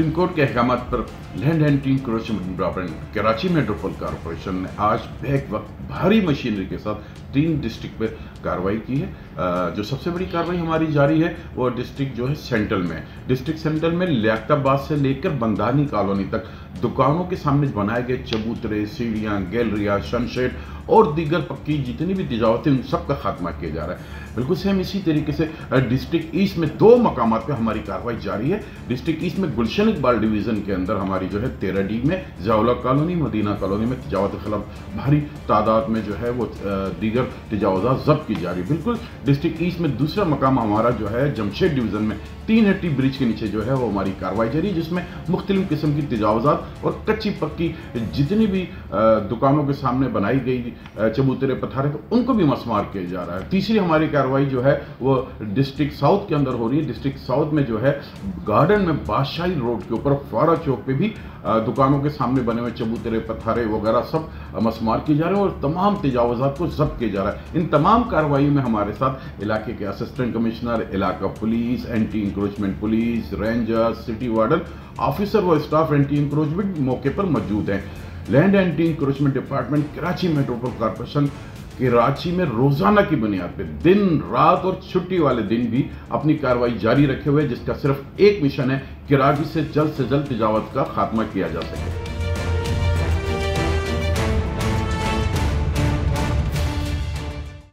Supreme court के अहकाम पर land and team Karachi metropolitan corporation ने आज बैक वक्त भारी मशीनरी के साथ तीन डिस्ट्रिक्ट में कार्रवाई की है। जो सबसे बड़ी कार्रवाई हमारी जारी है, वो डिस्ट्रिक्ट जो है सेंट्रल में डिस्ट्रिक्ट सेंट्रल में लियाकताबाद से लेकर बंदानी कॉलोनी तक दुकानों के सामने बनाए गए चबूतरे, सीढ़ियाँ, गैलरिया सनशेड और दीगर पक्की जितनी भी तिजावतें उन सब का खात्मा किया जा रहा है। बिल्कुल सेम इसी तरीके से डिस्ट्रिक्ट ईस्ट में दो मकाम पर हमारी कार्रवाई जारी है। डिस्ट्रिक्ट ईस्ट में गुलशन इकबाल डिवीज़न के अंदर हमारी जो है तेरह डी में, जावला कॉलोनी, मदीना कॉलोनी में तजावत के खिलाफ भारी तादाद में जो है वो दीगर तजावजा जब्त की जा रही है। बिल्कुल डिस्ट्रिक्ट ईस्ट में दूसरा मकाम हमारा जो है जमशेद डिवीज़न में। तीन हट्टी ब्रिज के नीचे जो है वो हमारी कार्रवाई जारी जिसमें मुख्तलिफ़ किस्म की तजावजात और कच्ची पक्की जितनी भी दुकानों के सामने बनाई गई चबूतरे पत्थर उनको भी मसमार किया जा रहा है। तीसरी हमारी कार्रवाई जो है वो डिस्ट्रिक्ट साउथ के अंदर हो रही है। डिस्ट्रिक्ट साउथ में जो है गार्डन में बादशाही रोड के ऊपर फारा चौक पे भी दुकानों के सामने बने हुए चबूतरे पत्थरे वगैरह सब मसमार किए जा रहे हैं और तमाम तजावजात को जब्त किया जा रहा है। इन तमाम कार्रवाई में हमारे साथ इलाके के असिस्टेंट कमिश्नर, इलाका police anti encroachment police ranger city warden officer व स्टाफ एंटी इंक्रोचमेंट मौके पर मौजूद हैं। Land anti encroachment department Karachi metropolitan corporation के रांची में रोज़ाना की बुनियाद पर दिन, रात और छुट्टी वाले दिन भी अपनी कार्रवाई जारी रखे हुए जिसका सिर्फ़ एक मिशन है, कि राज्य से जल्द से जल्द तजावत का खात्मा किया जा सके।